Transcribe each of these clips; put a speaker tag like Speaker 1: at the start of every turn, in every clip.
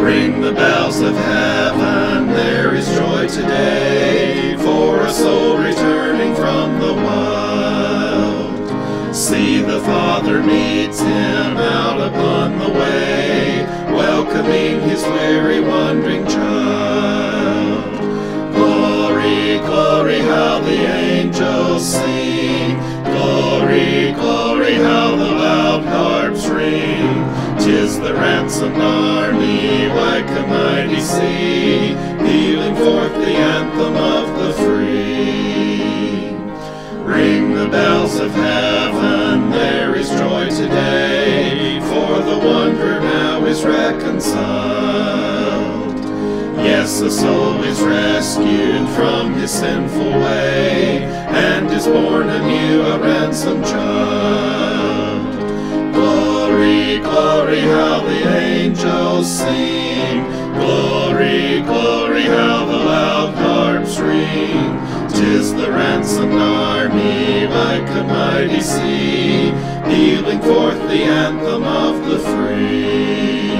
Speaker 1: Ring the bells of heaven, there is joy today for a soul returning from the wild. See the Father meets him out upon the way, welcoming his weary wandering child. The ransomed army like a mighty sea, pealing forth the anthem of the free. Ring the bells of heaven, there is joy today, for the wanderer now is reconciled. Yes, the soul is rescued from his sinful way, and is born anew a ransomed child. A mighty sea, pealing forth the anthem of the free.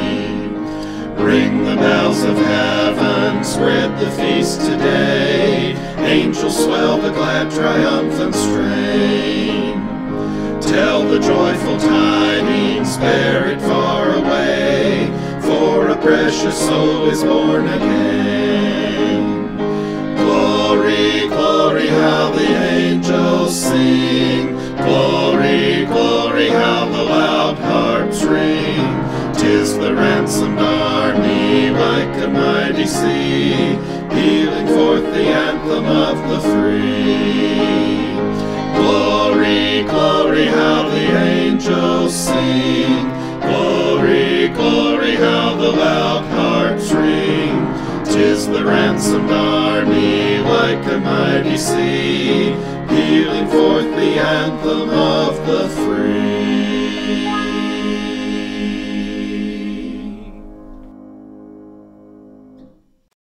Speaker 1: Ring the bells of heaven, spread the feast today. Angels swell the glad triumphant strain. Tell the joyful tidings, bear it far away, for a precious soul is born again. Glory, glory, how the loud harps ring. Tis the ransomed army like a mighty sea, pealing forth the anthem of the free. Glory, glory, how the angels sing. Glory, glory, how the loud harps ring. Tis the ransomed army like a mighty sea, pealing forth the anthem of the free.